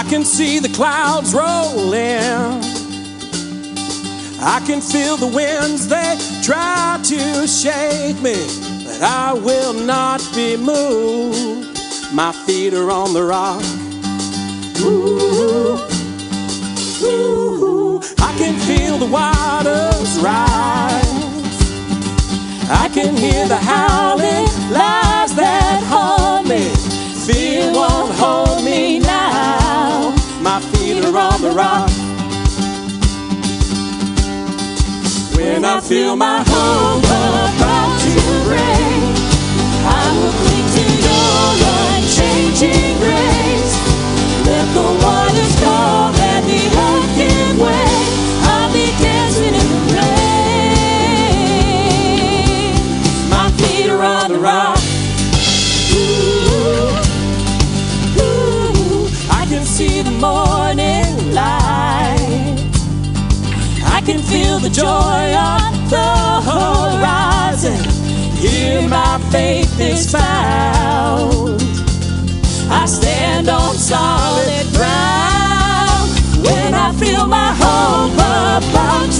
I can see the clouds rolling. I can feel the winds, they try to shake me, but I will not be moved. My feet are on the rock. Ooh, ooh, I can feel the waters rise. I can hear the howling lies that haunt rock. When I feel my hope about to break, I will cling to your unchanging grace. Let the I can feel the joy on the horizon. Here my faith is found. I stand on solid ground. When I feel my hope about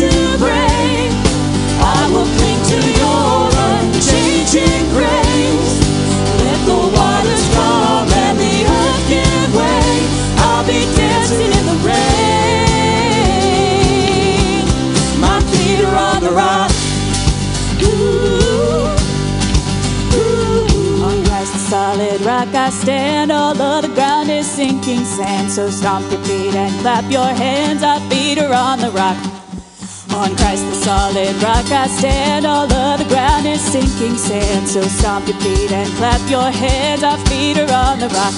solid rock I stand, all of the ground is sinking sand. So stomp your feet and clap your hands, our feet are on the rock. On Christ the solid rock I stand, all of the ground is sinking sand. So stomp your feet and clap your hands, our feet are on the rock.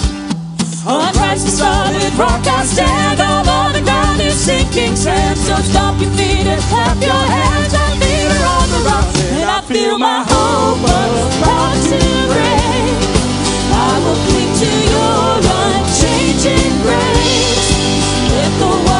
On Christ the solid rock I stand, all of the ground is sinking sand. So stomp your feet and clap your hands, our feet are on the rock. And I feel my hope about to break. I will cling to your unchanging grace. Let the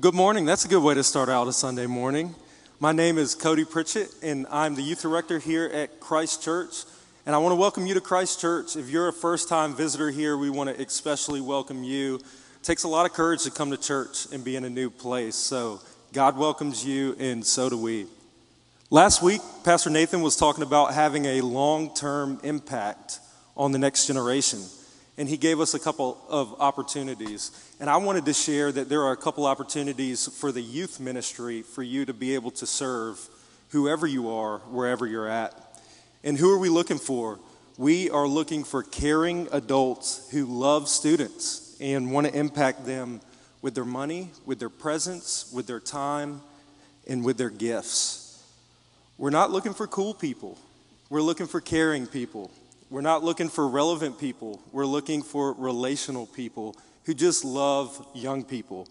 good morning. That's a good way to start out a Sunday morning. My name is Cody Pritchett, and I'm the youth director here at Christ Church. And I want to welcome you to Christ Church. If you're a first time visitor here, we want to especially welcome you. It takes a lot of courage to come to church and be in a new place. So, God welcomes you, and so do we. Last week, Pastor Nathan was talking about having a long term impact on the next generation. And he gave us a couple of opportunities. And I wanted to share that there are a couple opportunities for the youth ministry for you to be able to serve whoever you are, wherever you're at. And who are we looking for? We are looking for caring adults who love students and want to impact them with their money, with their presence, with their time, and with their gifts. We're not looking for cool people. We're looking for caring people. We're not looking for relevant people. We're looking for relational people who just love young people.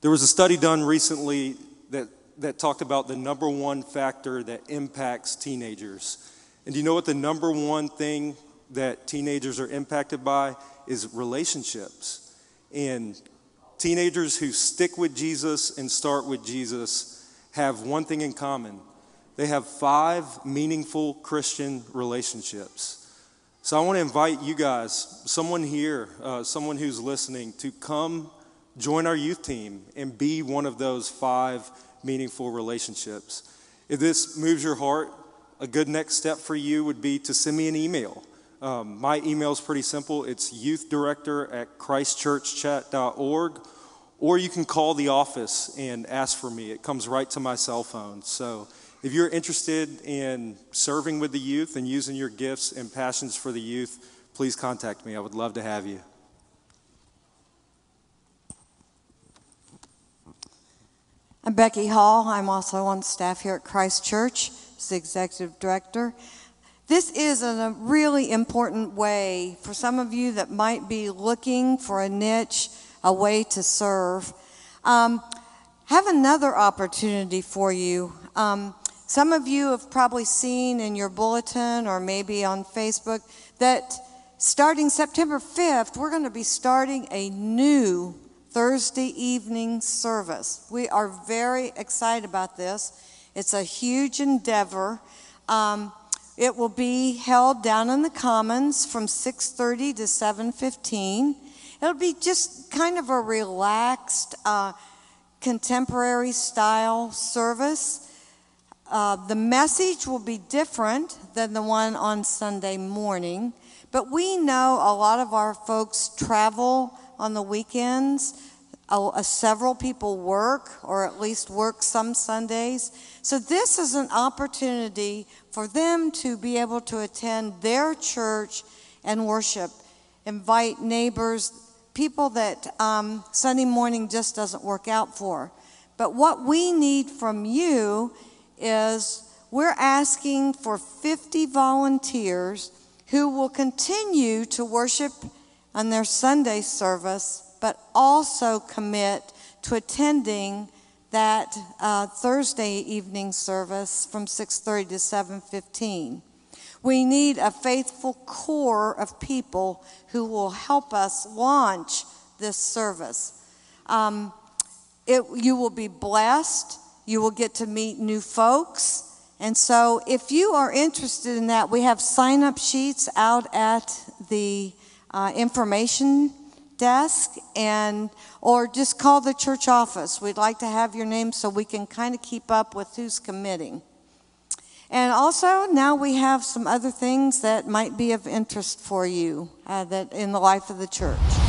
There was a study done recently that, that talked about the number one factor that impacts teenagers. And do you know what the number one thing that teenagers are impacted by is relationships. And teenagers who stick with Jesus and start with Jesus have one thing in common they have five meaningful Christian relationships. So I want to invite you guys, someone here, uh, someone who's listening, to come join our youth team and be one of those five meaningful relationships. If this moves your heart, a good next step for you would be to send me an email. Um, my email is pretty simple it's youthdirector at christchurchchat.org, or you can call the office and ask for me. It comes right to my cell phone. So if you're interested in serving with the youth and using your gifts and passions for the youth, please contact me. I would love to have you. I'm Becky Hall. I'm also on staff here at Christ Church as the executive director. This is a really important way for some of you that might be looking for a niche, a way to serve. Um, have another opportunity for you. Um, some of you have probably seen in your bulletin or maybe on Facebook that starting September 5th, we're going to be starting a new Thursday evening service. We are very excited about this. It's a huge endeavor. Um, it will be held down in the Commons from 6:30 to 7:15. It'll be just kind of a relaxed, uh, contemporary style service. Uh, the message will be different than the one on Sunday morning, but we know a lot of our folks travel on the weekends. Uh, several people work, or at least work some Sundays. So, this is an opportunity for them to be able to attend their church and worship, invite neighbors, people that um, Sunday morning just doesn't work out for. But what we need from you is we're asking for 50 volunteers who will continue to worship on their Sunday service, but also commit to attending that uh, Thursday evening service from 6:30 to 7:15. We need a faithful core of people who will help us launch this service. Um, it, you will be blessed. You will get to meet new folks. And so, if you are interested in that, we have sign up sheets out at the uh, information desk and or just call the church office. We'd like to have your name so we can kind of keep up with who's committing. And also now we have some other things that might be of interest for you uh, that in the life of the church.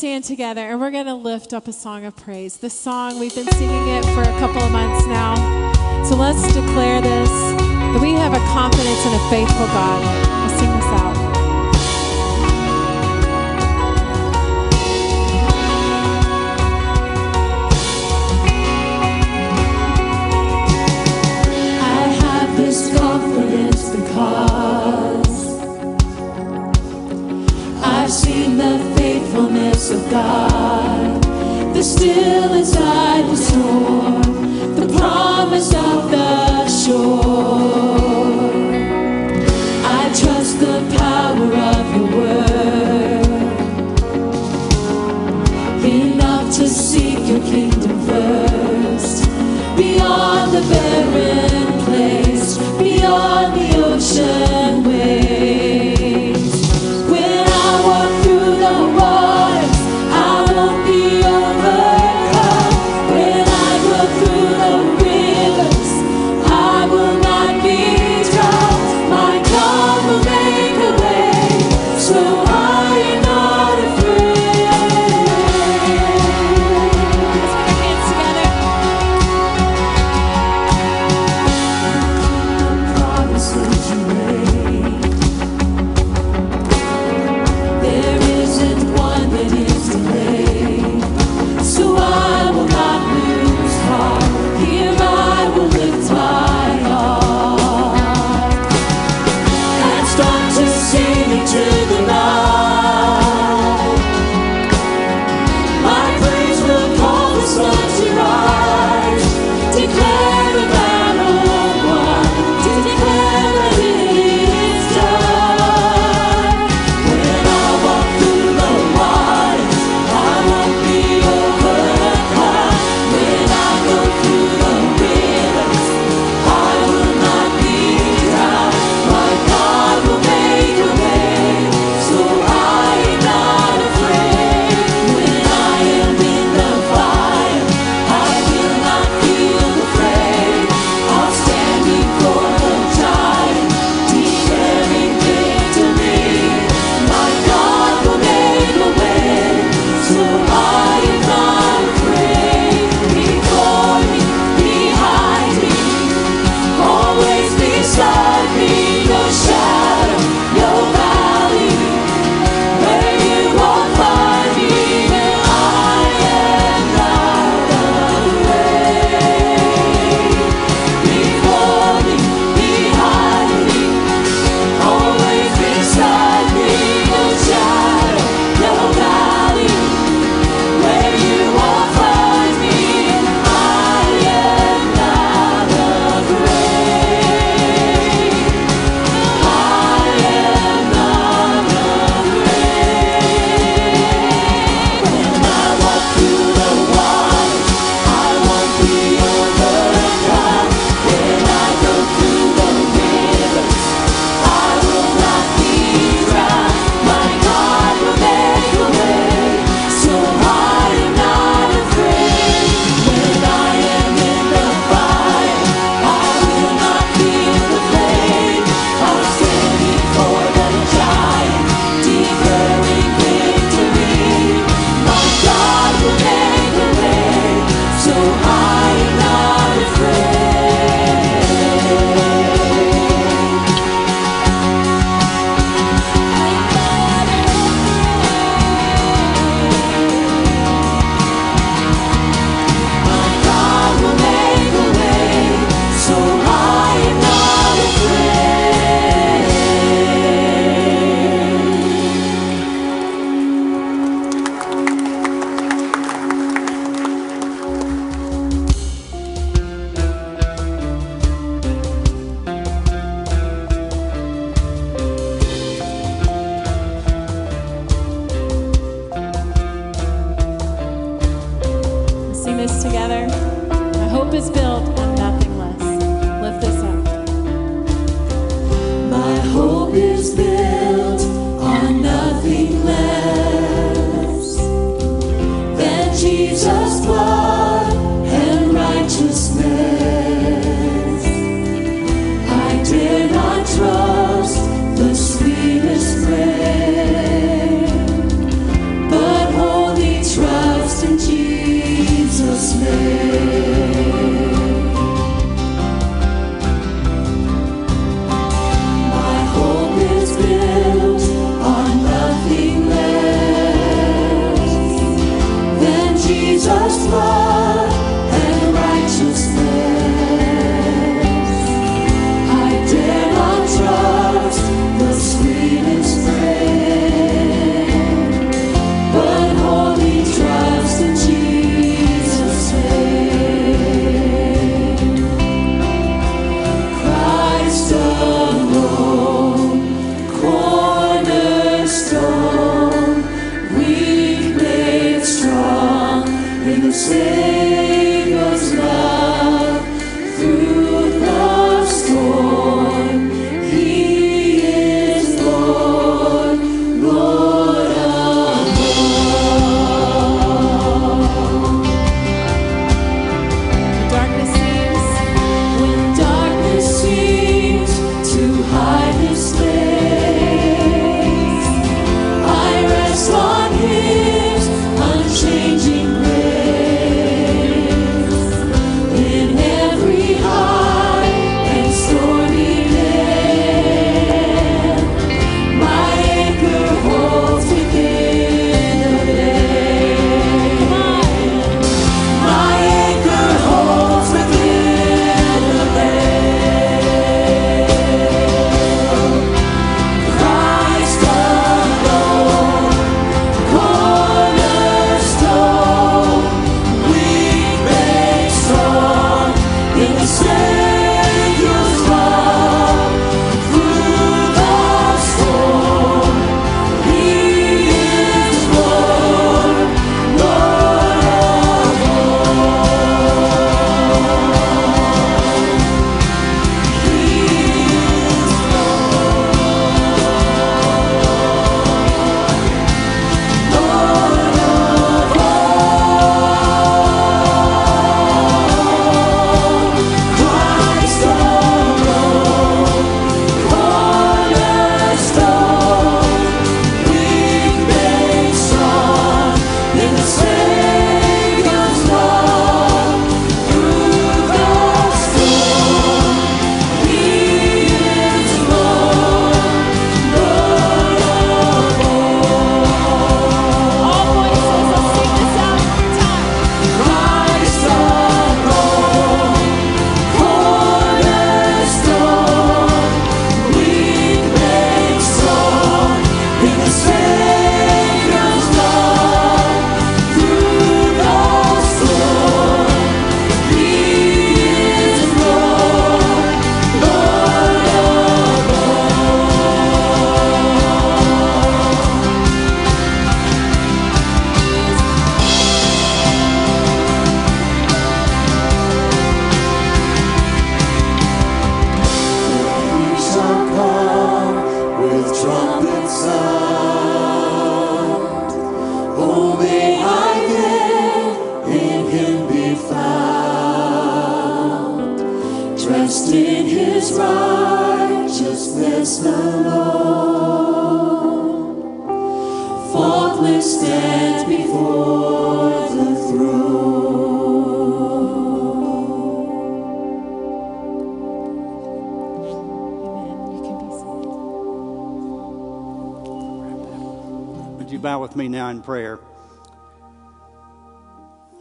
Stand together and we're going to lift up a song of praise. This song, we've been singing it for a couple of months now. So let's declare this that we have a confidence in a faithful God. The still inside the storm, the promise of the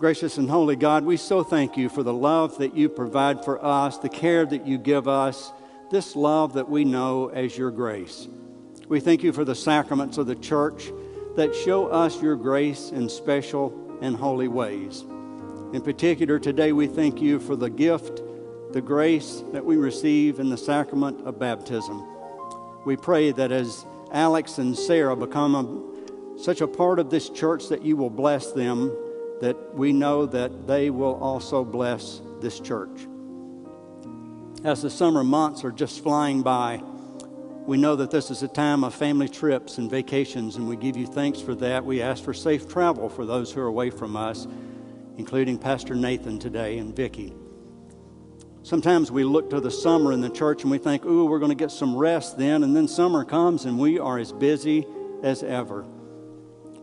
Gracious and holy God, we so thank you for the love that you provide for us, the care that you give us, this love that we know as your grace. We thank you for the sacraments of the church that show us your grace in special and holy ways. In particular, today we thank you for the gift, the grace that we receive in the sacrament of baptism. We pray that as Alex and Sarah become a, such a part of this church that you will bless them that we know that they will also bless this church. As the summer months are just flying by, we know that this is a time of family trips and vacations, and we give you thanks for that. We ask for safe travel for those who are away from us, including Pastor Nathan today and Vicki. Sometimes we look to the summer in the church and we think, ooh, we're going to get some rest then, and then summer comes and we are as busy as ever.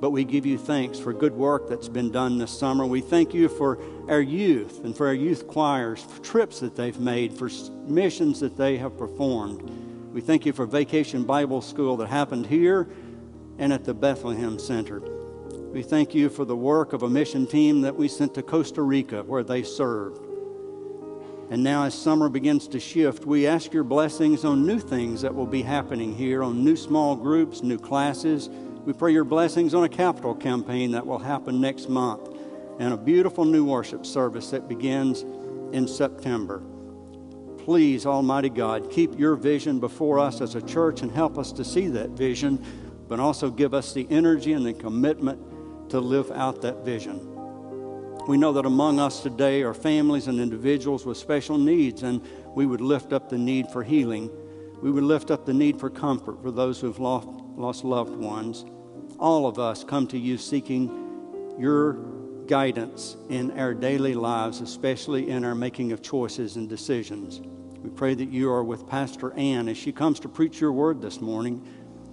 But we give you thanks for good work that's been done this summer. We thank you for our youth and for our youth choirs, for trips that they've made, for missions that they have performed. We thank you for Vacation Bible School that happened here and at the Bethlehem Center. We thank you for the work of a mission team that we sent to Costa Rica where they served. And now, as summer begins to shift, we ask your blessings on new things that will be happening here, on new small groups, new classes we pray your blessings on a capital campaign that will happen next month and a beautiful new worship service that begins in September. Please, Almighty God, keep your vision before us as a church and help us to see that vision, but also give us the energy and the commitment to live out that vision. We know that among us today are families and individuals with special needs, and we would lift up the need for healing. We would lift up the need for comfort for those who have lost, lost loved ones all of us come to you seeking your guidance in our daily lives, especially in our making of choices and decisions. We pray that you are with Pastor Ann as she comes to preach your word this morning.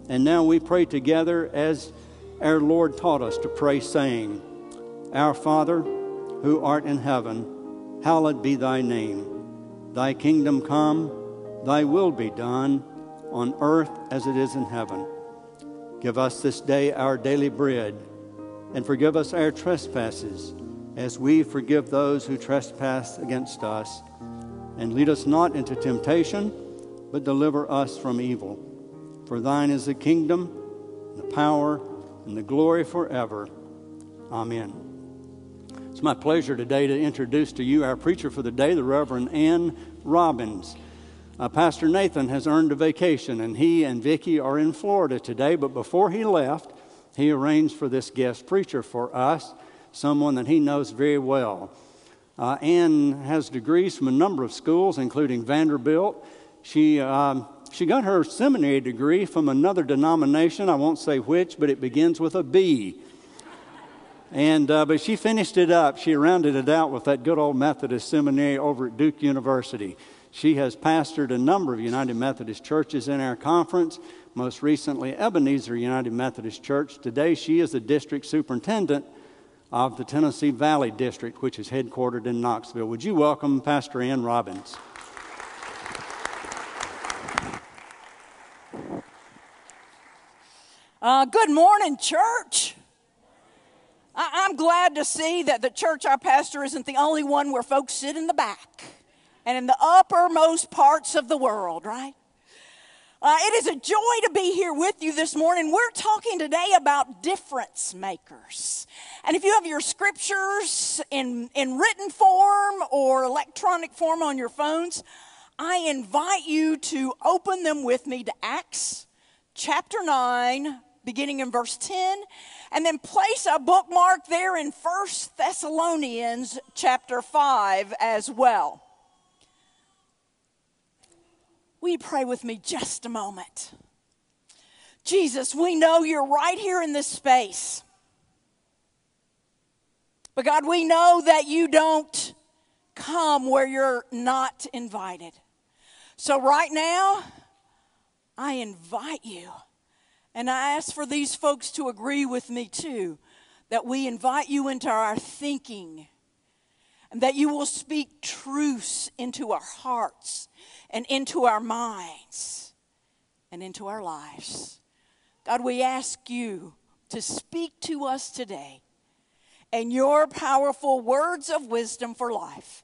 And now we pray together as our Lord taught us to pray, saying, Our Father, who art in heaven, hallowed be thy name. Thy kingdom come, thy will be done, on earth as it is in heaven. Give us this day our daily bread, and forgive us our trespasses, as we forgive those who trespass against us. And lead us not into temptation, but deliver us from evil. For thine is the kingdom, the power, and the glory forever. Amen. It's my pleasure today to introduce to you our preacher for the day, the Reverend Ann Robbins. Uh, Pastor Nathan has earned a vacation, and he and Vicki are in Florida today. But before he left, he arranged for this guest preacher for us, someone that he knows very well. Uh, Ann has degrees from a number of schools, including Vanderbilt. She, um, she got her seminary degree from another denomination. I won't say which, but it begins with a B. And, uh, but she finished it up. She rounded it out with that good old Methodist seminary over at Duke University. She has pastored a number of United Methodist churches in our conference, most recently, Ebenezer United Methodist Church. Today, she is the district superintendent of the Tennessee Valley District, which is headquartered in Knoxville. Would you welcome Pastor Ann Robbins? Uh, good morning, church. I- I'm glad to see that the church I pastor isn't the only one where folks sit in the back and in the uppermost parts of the world, right? Uh, it is a joy to be here with you this morning. We're talking today about difference makers. And if you have your scriptures in, in written form or electronic form on your phones, I invite you to open them with me to Acts chapter 9, beginning in verse 10, and then place a bookmark there in First Thessalonians chapter 5 as well. Will you pray with me just a moment? Jesus, we know you're right here in this space. But God, we know that you don't come where you're not invited. So right now, I invite you. And I ask for these folks to agree with me too that we invite you into our thinking and that you will speak truths into our hearts and into our minds and into our lives. God, we ask you to speak to us today and your powerful words of wisdom for life.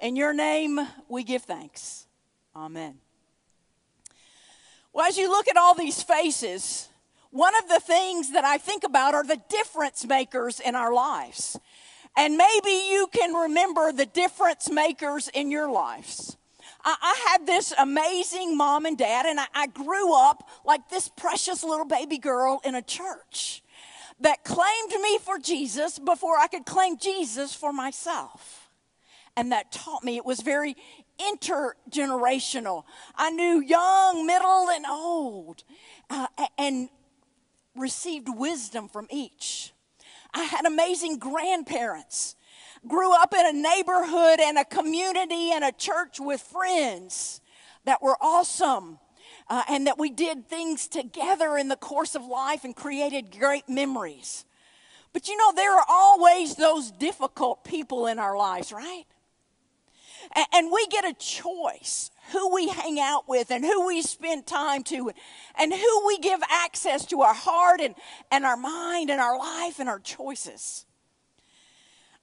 In your name, we give thanks. Amen. Well, as you look at all these faces, one of the things that I think about are the difference makers in our lives. And maybe you can remember the difference makers in your lives. I, I had this amazing mom and dad, and I, I grew up like this precious little baby girl in a church. that claimed me for Jesus before I could claim Jesus for myself. And that taught me it was very intergenerational. I knew young, middle, and old, uh, and received wisdom from each. I had amazing grandparents. Grew up in a neighborhood and a community and a church with friends that were awesome. Uh, and that we did things together in the course of life and created great memories. But you know, there are always those difficult people in our lives, right? And, and we get a choice who we hang out with and who we spend time to and who we give access to our heart and, and our mind and our life and our choices.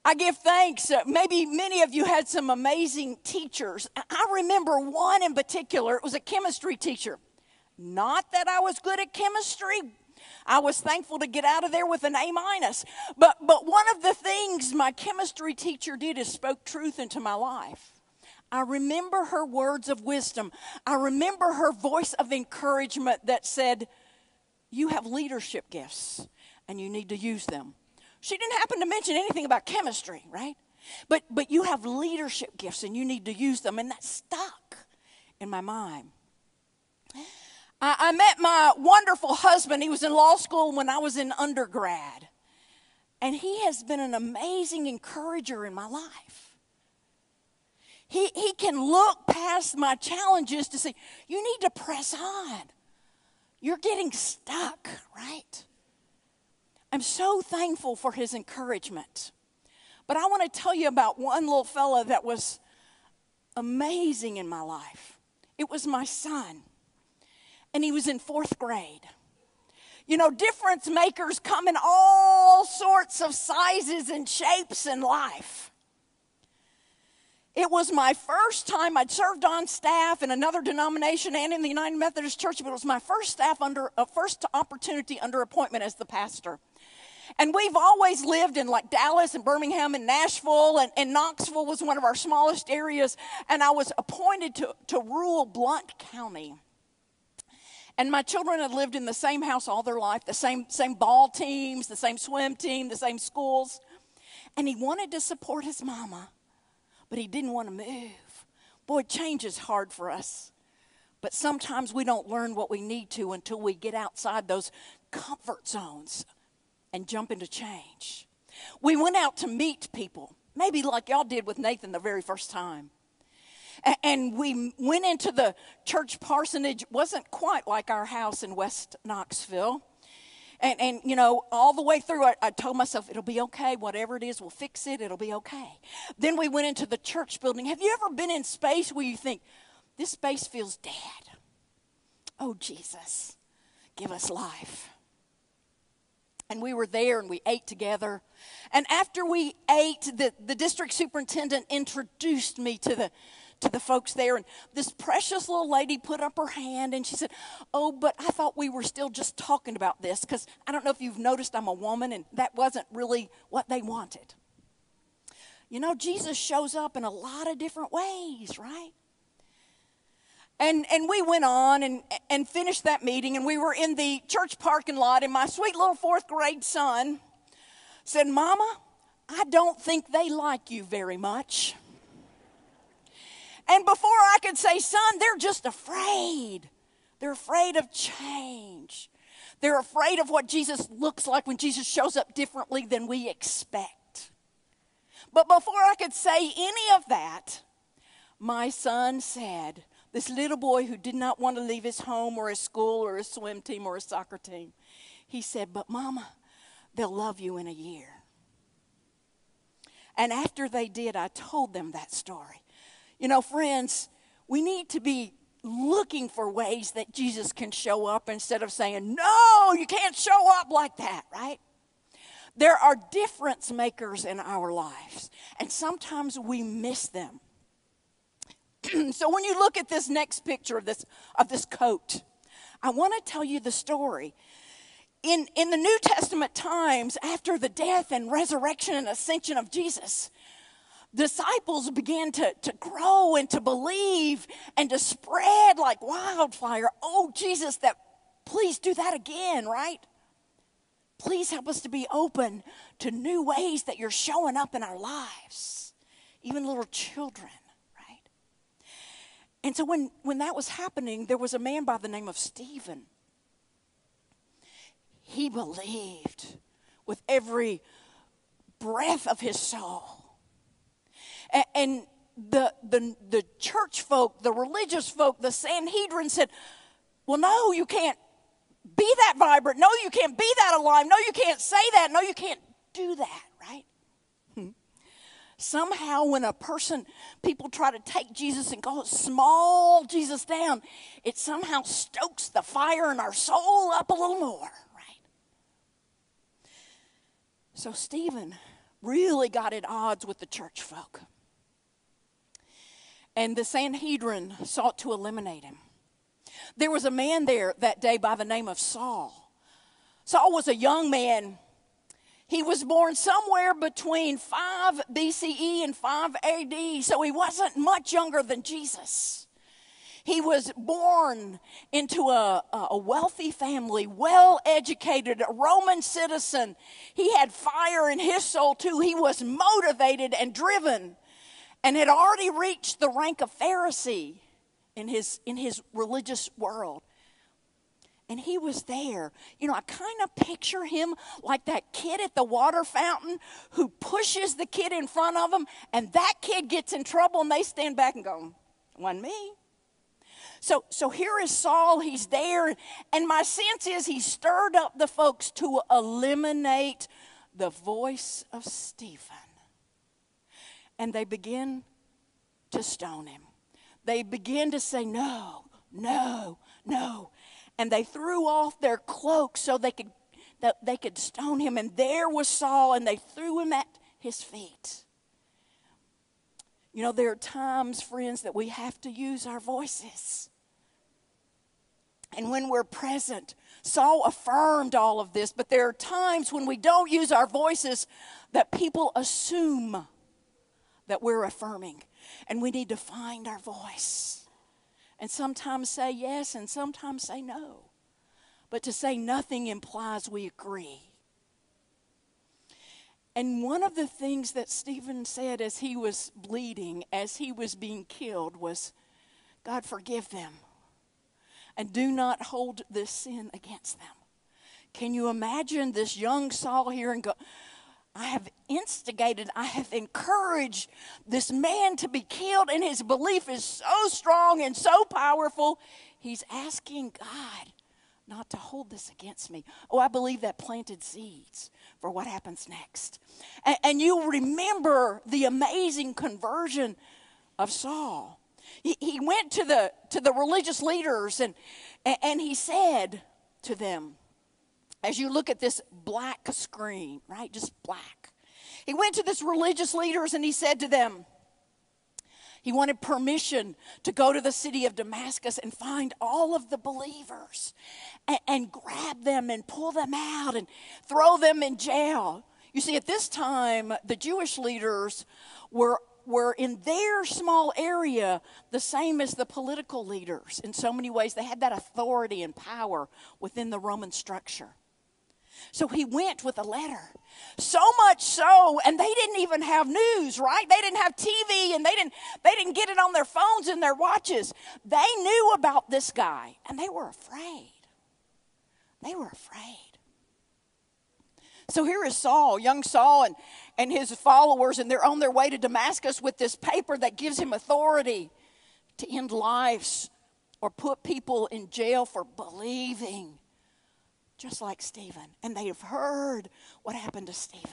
I give thanks. Uh, maybe many of you had some amazing teachers. I remember one in particular, it was a chemistry teacher. Not that I was good at chemistry. I was thankful to get out of there with an A minus. But but one of the things my chemistry teacher did is spoke truth into my life. I remember her words of wisdom. I remember her voice of encouragement that said, You have leadership gifts and you need to use them. She didn't happen to mention anything about chemistry, right? But, but you have leadership gifts and you need to use them. And that stuck in my mind. I, I met my wonderful husband. He was in law school when I was in undergrad. And he has been an amazing encourager in my life. He, he can look past my challenges to say, you need to press on. You're getting stuck, right? I'm so thankful for his encouragement. But I want to tell you about one little fella that was amazing in my life. It was my son, and he was in fourth grade. You know, difference makers come in all sorts of sizes and shapes in life. It was my first time I'd served on staff in another denomination and in the United Methodist Church, but it was my first staff under a uh, first opportunity under appointment as the pastor. And we've always lived in like Dallas and Birmingham and Nashville, and, and Knoxville was one of our smallest areas. And I was appointed to, to rural Blount County. And my children had lived in the same house all their life, the same, same ball teams, the same swim team, the same schools. And he wanted to support his mama but he didn't want to move. Boy, change is hard for us. But sometimes we don't learn what we need to until we get outside those comfort zones and jump into change. We went out to meet people, maybe like y'all did with Nathan the very first time. And we went into the church parsonage, wasn't quite like our house in West Knoxville. And, and you know, all the way through, I, I, told myself, it'll be okay. Whatever it is, we'll fix it. It'll be okay. Then we went into the church building. Have you ever been in space where you think, this space feels dead? Oh, Jesus, give us life. And we were there and we ate together. And after we ate, the, the district superintendent introduced me to the to the folks there. And this precious little lady put up her hand and she said, Oh, but I thought we were still just talking about this because I don't know if you've noticed I'm a woman and that wasn't really what they wanted. You know, Jesus shows up in a lot of different ways, right? And, and we went on and, and finished that meeting, and we were in the church parking lot, and my sweet little fourth grade son said, Mama, I don't think they like you very much. And before I could say, son, they're just afraid. They're afraid of change. They're afraid of what Jesus looks like when Jesus shows up differently than we expect. But before I could say any of that, my son said, this little boy who did not want to leave his home or his school or his swim team or his soccer team, he said, But mama, they'll love you in a year. And after they did, I told them that story. You know, friends, we need to be looking for ways that Jesus can show up instead of saying, No, you can't show up like that, right? There are difference makers in our lives, and sometimes we miss them. so when you look at this next picture of this of this coat, I want to tell you the story. In, in the New Testament times, after the death and resurrection and ascension of Jesus, disciples began to, to grow and to believe and to spread like wildfire. Oh, Jesus, that please do that again, right? Please help us to be open to new ways that you're showing up in our lives, even little children? And so when, when that was happening, there was a man by the name of Stephen. He believed with every breath of his soul. And, and the, the, the church folk, the religious folk, the Sanhedrin said, Well, no, you can't be that vibrant. No, you can't be that alive. No, you can't say that. No, you can't do that. Somehow, when a person, people try to take Jesus and go small Jesus down, it somehow stokes the fire in our soul up a little more, right? So, Stephen really got at odds with the church folk. And the Sanhedrin sought to eliminate him. There was a man there that day by the name of Saul. Saul was a young man. He was born somewhere between 5 BCE and 5 AD, so he wasn't much younger than Jesus. He was born into a, a wealthy family, well educated, a Roman citizen. He had fire in his soul too. He was motivated and driven and had already reached the rank of Pharisee in his, in his religious world. And he was there. You know, I kind of picture him like that kid at the water fountain who pushes the kid in front of him, and that kid gets in trouble, and they stand back and go, Wasn't me. So, so here is Saul, he's there, and my sense is he stirred up the folks to eliminate the voice of Stephen. And they begin to stone him they begin to say, No, no, no. And they threw off their cloaks so they could, that they could stone him. And there was Saul, and they threw him at his feet. You know, there are times, friends, that we have to use our voices. And when we're present, Saul affirmed all of this, but there are times when we don't use our voices that people assume that we're affirming. And we need to find our voice. And sometimes say yes and sometimes say no. But to say nothing implies we agree. And one of the things that Stephen said as he was bleeding, as he was being killed, was God, forgive them. And do not hold this sin against them. Can you imagine this young Saul here and go, I have instigated, I have encouraged this man to be killed, and his belief is so strong and so powerful. He's asking God not to hold this against me. Oh, I believe that planted seeds for what happens next. And, and you remember the amazing conversion of Saul. He, he went to the, to the religious leaders and, and, and he said to them, as you look at this black screen, right? Just black. He went to this religious leaders and he said to them, he wanted permission to go to the city of Damascus and find all of the believers and, and, grab them and pull them out and throw them in jail. You see, at this time, the Jewish leaders were, were in their small area the same as the political leaders in so many ways. They had that authority and power within the Roman structure. So he went with a letter. So much so, and they didn't even have news, right? They didn't have TV and they didn't they didn't get it on their phones and their watches. They knew about this guy and they were afraid. They were afraid. So here is Saul, young Saul, and, and his followers, and they're on their way to Damascus with this paper that gives him authority to end lives or put people in jail for believing just like Stephen. And they have heard what happened to Stephen.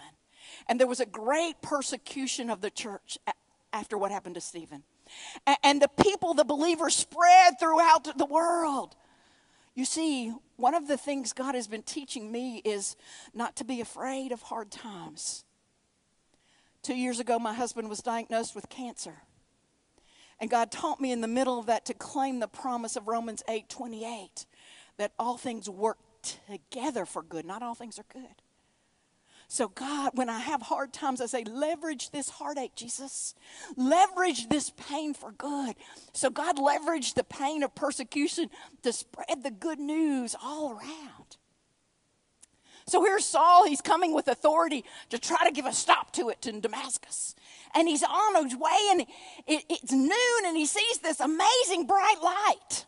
And there was a great persecution of the church after what happened to Stephen. And the people, the believers, spread throughout the world. You see, one of the things God has been teaching me is not to be afraid of hard times. Two years ago, my husband was diagnosed with cancer. And God taught me in the middle of that to claim the promise of Romans 8 28 that all things work together for good. Not all things are good. So, God, when I have hard times, I say, leverage this heartache, Jesus. Leverage this pain for good. So, God leveraged the pain of persecution to spread the good news all around. So here's Saul. He's coming with authority to try to give a stop to it in Damascus. And he's on his way, and it, it's noon, and he sees this amazing bright light.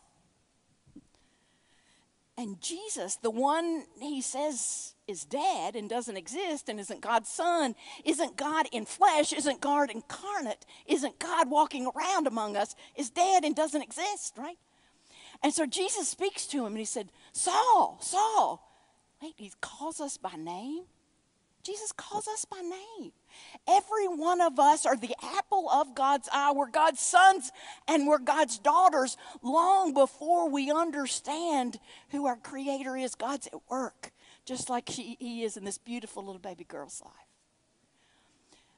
And Jesus, the one he says is dead and doesn't exist and isn't God's son, isn't God in flesh, isn't God incarnate, isn't God walking around among us, is dead and doesn't exist, right? And so Jesus speaks to him and he said, Saul, Saul. Wait, he calls us by name? Jesus calls us by name. Every one of us are the apple of God's eye. We're God's sons and we're God's daughters long before we understand who our Creator is. God's at work, just like He, he is in this beautiful little baby girl's life.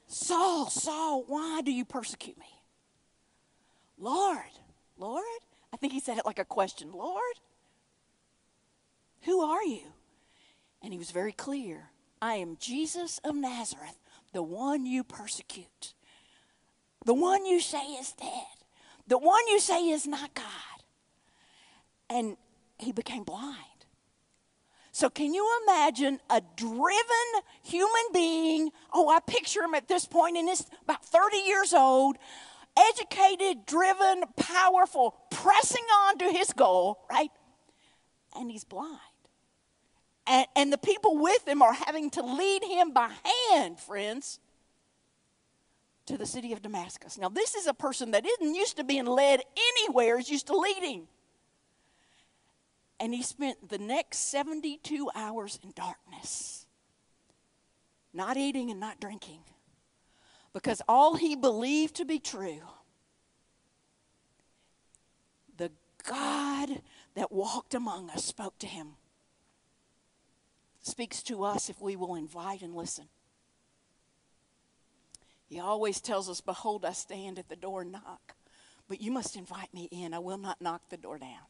Saul, Saul, why do you persecute me? Lord, Lord? I think he said it like a question Lord, who are you? And he was very clear. I am Jesus of Nazareth, the one you persecute, the one you say is dead, the one you say is not God. And he became blind. So, can you imagine a driven human being? Oh, I picture him at this point, and he's about 30 years old, educated, driven, powerful, pressing on to his goal, right? And he's blind. And, and the people with him are having to lead him by hand, friends, to the city of Damascus. Now, this is a person that isn't used to being led anywhere, is used to leading. And he spent the next 72 hours in darkness, not eating and not drinking, because all he believed to be true the God that walked among us spoke to him speaks to us if we will invite and listen. He always tells us, Behold, I stand at the door and knock. But you must invite me in. I will not knock the door down.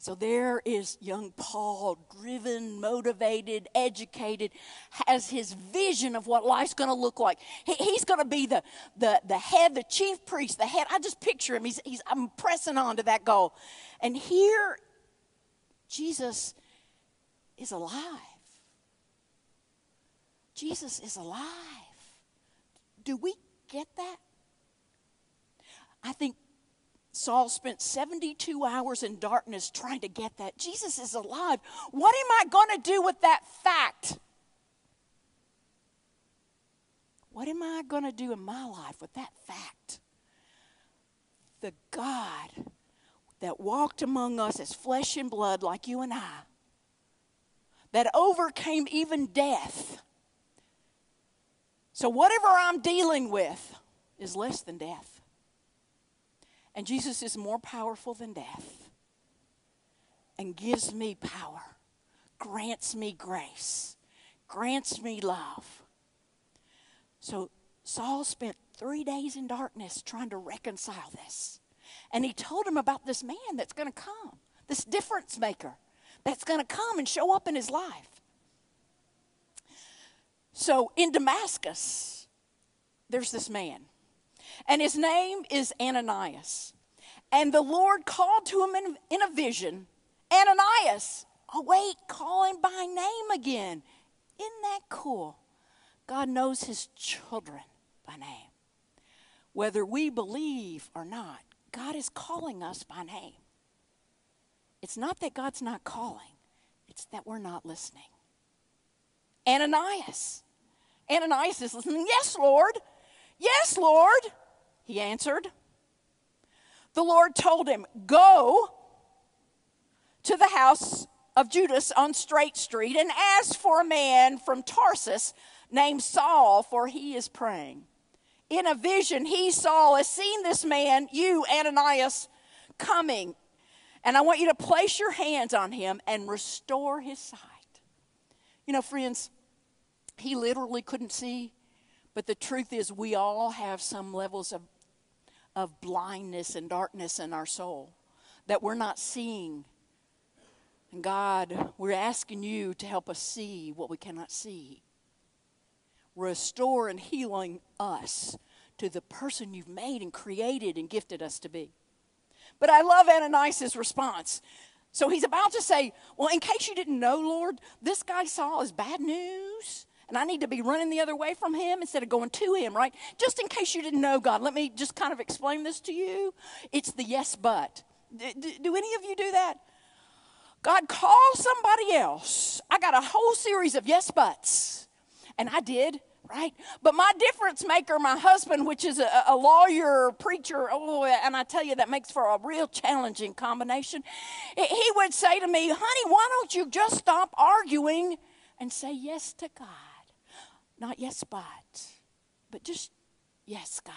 So there is young Paul, driven, motivated, educated, has his vision of what life's going to look like. He, he's going to be the, the, the head, the chief priest, the head. I just picture him. He's, he's, I'm pressing on to that goal. And here, Jesus is alive. Jesus is alive. Do we get that? I think Saul spent 72 hours in darkness trying to get that. Jesus is alive. What am I going to do with that fact? What am I going to do in my life with that fact? The God that walked among us as flesh and blood, like you and I, that overcame even death. So, whatever I'm dealing with is less than death. And Jesus is more powerful than death and gives me power, grants me grace, grants me love. So, Saul spent three days in darkness trying to reconcile this. And he told him about this man that's going to come, this difference maker that's going to come and show up in his life. So in Damascus, there's this man, and his name is Ananias. And the Lord called to him in, in a vision Ananias. Wait, call him by name again. Isn't that cool? God knows his children by name. Whether we believe or not, God is calling us by name. It's not that God's not calling, it's that we're not listening. Ananias. Ananias is listening. Yes, Lord. Yes, Lord. He answered. The Lord told him, Go to the house of Judas on Straight Street and ask for a man from Tarsus named Saul, for he is praying. In a vision, he, Saul, has seen this man, you, Ananias, coming and I want you to place your hands on him and restore his sight. You know, friends, he literally couldn't see, but the truth is, we all have some levels of, of blindness and darkness in our soul that we're not seeing. And God, we're asking you to help us see what we cannot see. Restore and healing us to the person you've made and created and gifted us to be. But I love Ananias' response. So he's about to say, Well, in case you didn't know, Lord, this guy Saul is bad news. And I need to be running the other way from him instead of going to him, right? Just in case you didn't know, God, let me just kind of explain this to you. It's the yes, but. Do, do any of you do that? God, call somebody else. I got a whole series of yes, buts. And I did right? But my difference maker, my husband, which is a, a, lawyer, preacher, oh, and I tell you, that makes for a real challenging combination. He would say to me, honey, why don't you just stop arguing and say yes to God? Not yes, but, but just yes, God.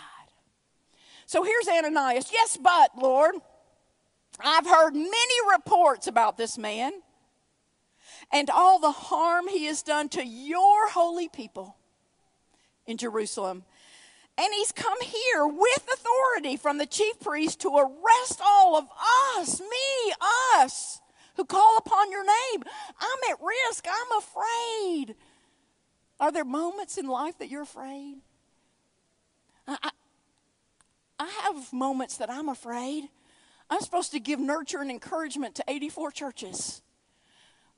So here's Ananias. Yes, but, Lord, I've heard many reports about this man and all the harm he has done to your holy people in Jerusalem. And he's come here with authority from the chief priest to arrest all of us, me, us, who call upon your name. I'm at risk. I'm afraid. Are there moments in life that you're afraid? I, I, I have moments that I'm afraid. I'm supposed to give nurture and encouragement to 84 churches.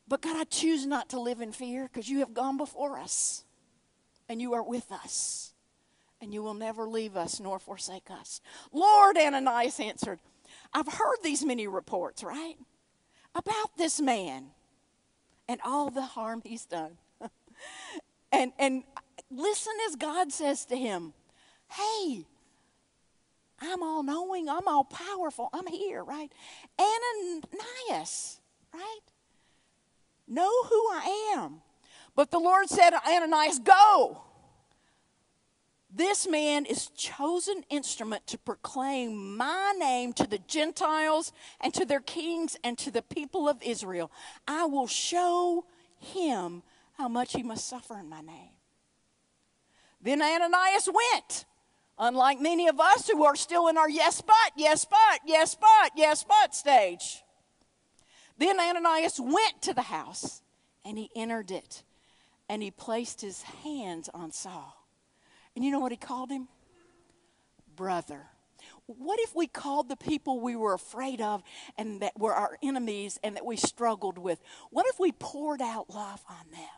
But God, I choose not to live in fear because you have gone before us and you are with us, and you will never leave us nor forsake us. Lord, Ananias answered, I've heard these many reports, right? About this man and all the harm he's done. and, and listen as God says to him, Hey, I'm all knowing, I'm all powerful, I'm here, right? Ananias, right? Know who I am. But the Lord said to Ananias, Go. This man is chosen instrument to proclaim my name to the Gentiles and to their kings and to the people of Israel. I will show him how much he must suffer in my name. Then Ananias went, unlike many of us who are still in our yes, but, yes, but, yes, but, yes, but stage. Then Ananias went to the house and he entered it and he placed his hands on Saul. And you know what he called him? Brother. What if we called the people we were afraid of and that were our enemies and that we struggled with? What if we poured out love on them?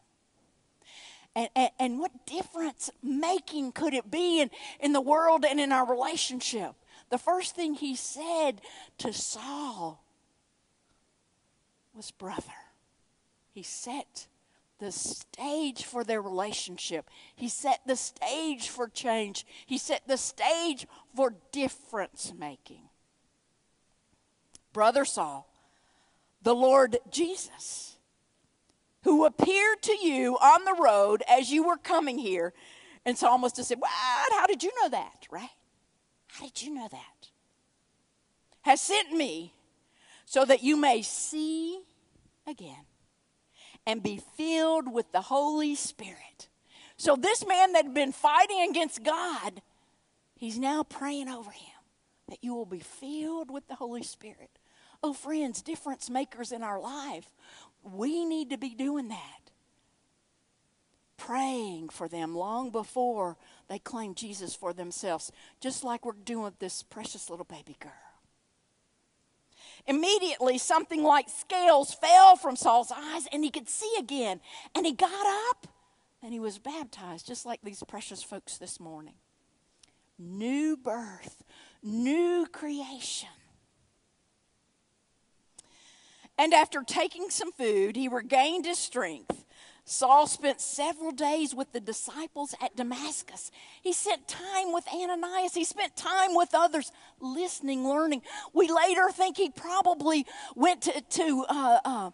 And, and, and what difference making could it be in, in the world and in our relationship? The first thing he said to Saul was brother. He set the stage for their relationship. He set the stage for change. He set the stage for difference making. Brother Saul, the Lord Jesus, who appeared to you on the road as you were coming here, and Saul must have said, What? How did you know that? Right? How did you know that? Has sent me so that you may see again and be filled with the Holy Spirit. So, this man that had been fighting against God, he's now praying over him that you will be filled with the Holy Spirit. Oh, friends, difference makers in our life, we need to be doing that. Praying for them long before they claim Jesus for themselves, just like we're doing with this precious little baby girl. Immediately, something like scales fell from Saul's eyes, and he could see again. And he got up and he was baptized, just like these precious folks this morning. New birth, new creation. And after taking some food, he regained his strength. Saul spent several days with the disciples at Damascus. He spent time with Ananias. He spent time with others, listening, learning. We later think he probably went to, to uh, uh,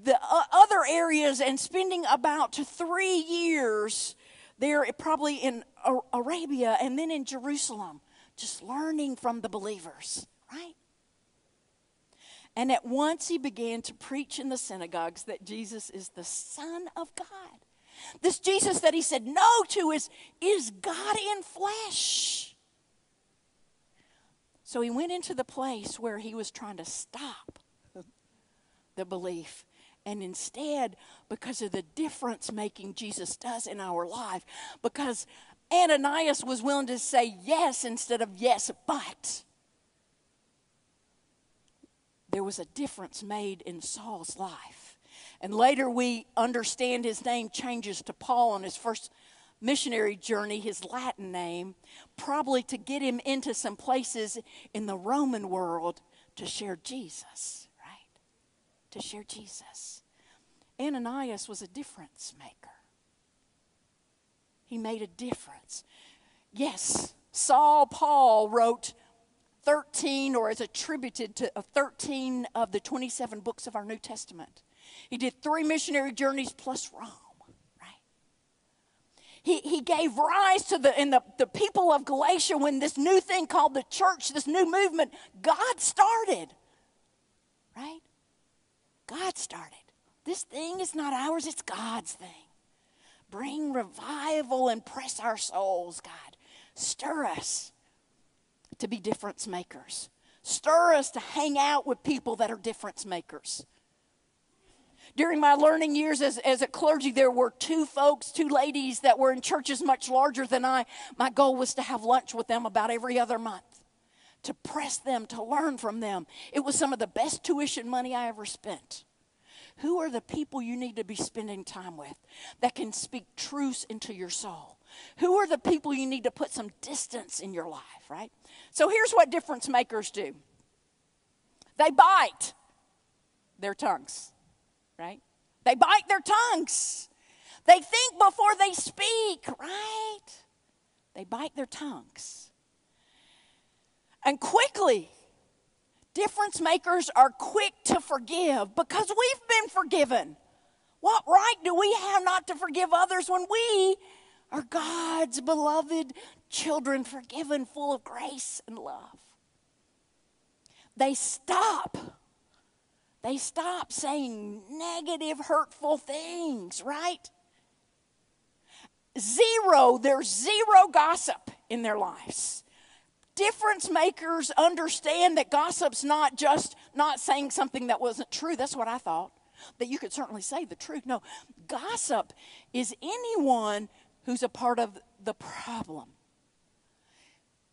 the uh, other areas and spending about three years there, probably in Arabia and then in Jerusalem, just learning from the believers, right? And at once he began to preach in the synagogues that Jesus is the Son of God. This Jesus that he said no to is, is God in flesh. So he went into the place where he was trying to stop the belief. And instead, because of the difference making Jesus does in our life, because Ananias was willing to say yes instead of yes, but there was a difference made in Saul's life. And later we understand his name changes to Paul on his first missionary journey, his Latin name, probably to get him into some places in the Roman world to share Jesus, right? To share Jesus. Ananias was a difference maker. He made a difference. Yes, Saul Paul wrote 13 or is attributed to uh, 13 of the 27 books of our New Testament. He did three missionary journeys plus Rome, right? He, he gave rise to the, in the, the people of Galatia when this new thing called the church, this new movement, God started, right? God started. This thing is not ours, it's God's thing. Bring revival and press our souls, God. Stir us to be difference makers. Stir us to hang out with people that are difference makers. During my learning years as, as a clergy, there were two folks, two ladies that were in churches much larger than I. My goal was to have lunch with them about every other month, to press them, to learn from them. It was some of the best tuition money I ever spent. Who are the people you need to be spending time with that can speak truth into your soul? Who are the people you need to put some distance in your life, right? So here's what difference makers do they bite their tongues, right? They bite their tongues. They think before they speak, right? They bite their tongues. And quickly, difference makers are quick to forgive because we've been forgiven. What right do we have not to forgive others when we are God's beloved children, forgiven, full of grace and love. They stop. They stop saying negative, hurtful things, right? Zero, there's zero gossip in their lives. Difference makers understand that gossip's not just not saying something that wasn't true. That's what I thought. That you could certainly say the truth. No, gossip is anyone who's a part of the problem.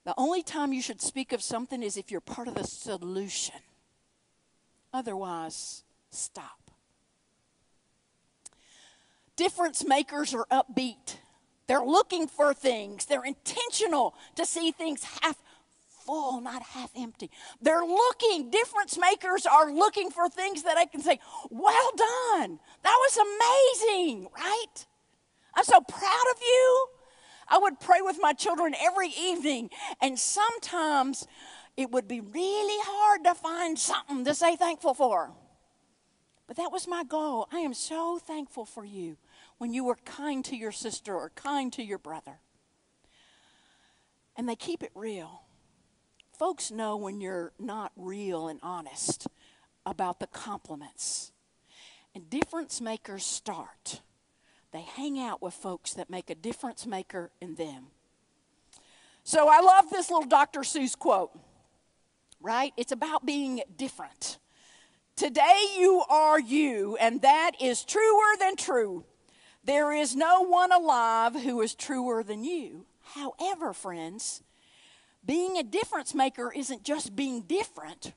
The only time you should speak of something is if you're part of the solution. Otherwise, stop. Difference makers are upbeat. They're looking for things. They're intentional to see things half full, not half empty. They're looking, difference makers are looking for things that I can say, well done. That was amazing, right? I'm so proud of you. I would pray with my children every evening, and sometimes it would be really hard to find something to say thankful for. But that was my goal. I am so thankful for you when you were kind to your sister or kind to your brother. And they keep it real. Folks know when you're not real and honest about the compliments. And difference makers start they hang out with folks that make a difference maker in them. So I love this little Dr. Seuss quote, right? It's about being different. Today you are you, and that is truer than true. There is no one alive who is truer than you. However, friends, being a difference maker isn't just being different.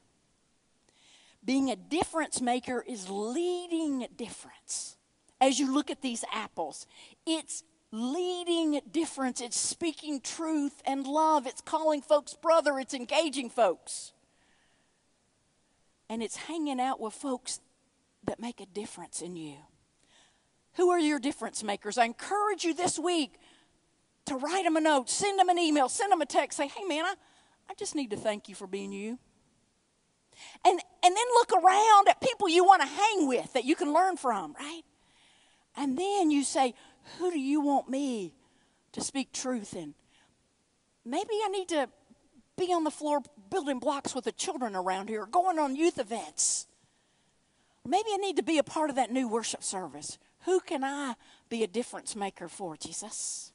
Being a difference maker is leading difference as you look at these apples. It's leading difference, it's speaking truth and love, it's calling folks brother, it's engaging folks. And it's hanging out with folks that make a difference in you. Who are your difference makers? I encourage you this week to write them a note, send them an email, send them a text, say, hey man, I, I just need to thank you for being you. And, and then look around at people you want to hang with that you can learn from, right? And then you say, Who do you want me to speak truth in? Maybe I need to be on the floor building blocks with the children around here, going on youth events. Maybe I need to be a part of that new worship service. Who can I be a difference maker for, Jesus?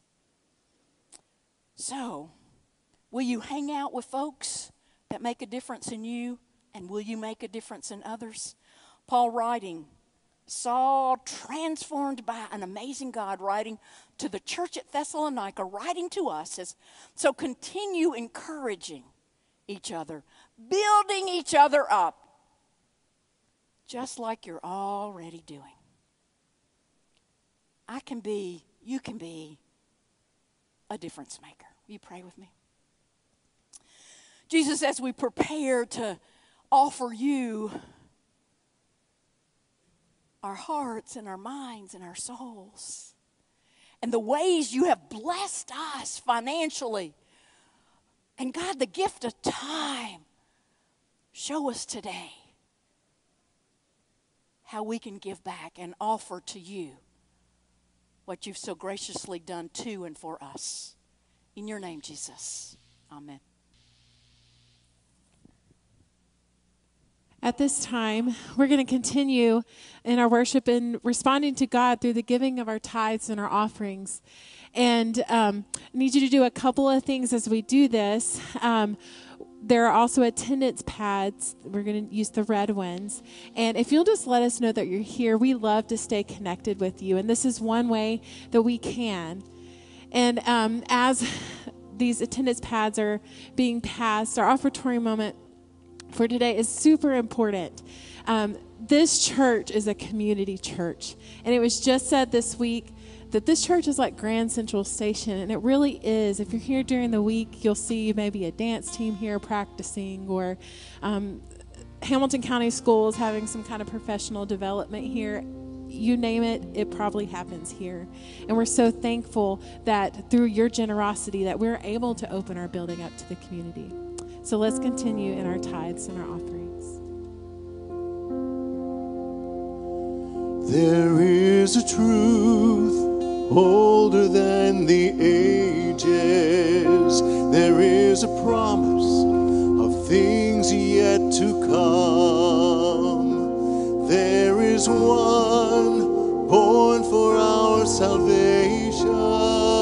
So, will you hang out with folks that make a difference in you? And will you make a difference in others? Paul writing Saul, transformed by an amazing God, writing to the church at Thessalonica, writing to us, says, So continue encouraging each other, building each other up, just like you're already doing. I can be, you can be a difference maker. Will you pray with me? Jesus, as we prepare to offer you our hearts and our minds and our souls, and the ways you have blessed us financially, and God, the gift of time, show us today how we can give back and offer to you what you've so graciously done to and for us. In your name, Jesus. Amen. At this time, we're going to continue in our worship and responding to God through the giving of our tithes and our offerings. And um, I need you to do a couple of things as we do this. Um, there are also attendance pads. We're going to use the red ones. And if you'll just let us know that you're here, we love to stay connected with you. And this is one way that we can. And um, as these attendance pads are being passed, our offertory moment for today is super important. Um, this church is a community church. And it was just said this week that this church is like Grand Central Station, and it really is. If you're here during the week, you'll see maybe a dance team here practicing, or um, Hamilton County Schools having some kind of professional development here. You name it, it probably happens here. And we're so thankful that through your generosity that we're able to open our building up to the community. So let's continue in our tithes and our offerings. There is a truth older than the ages. There is a promise of things yet to come. There is one born for our salvation.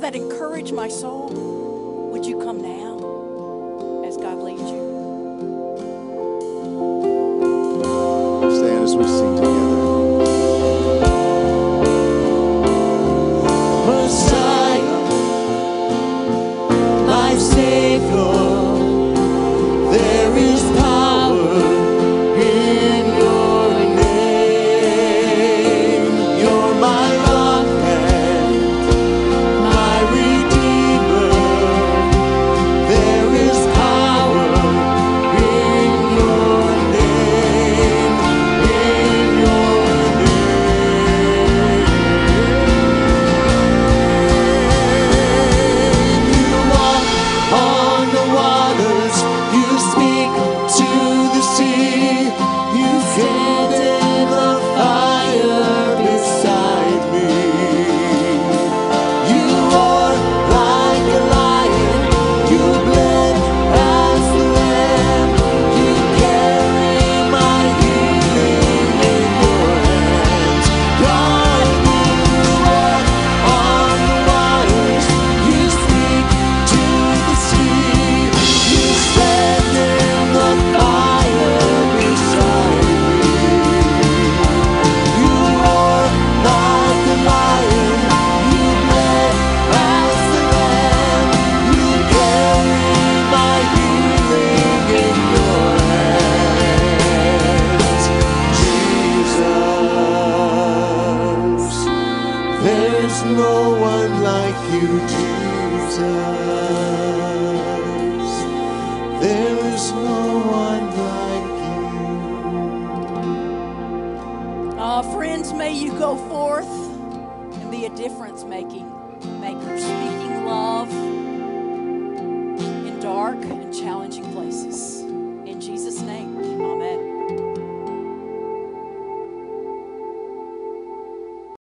That encourage my soul.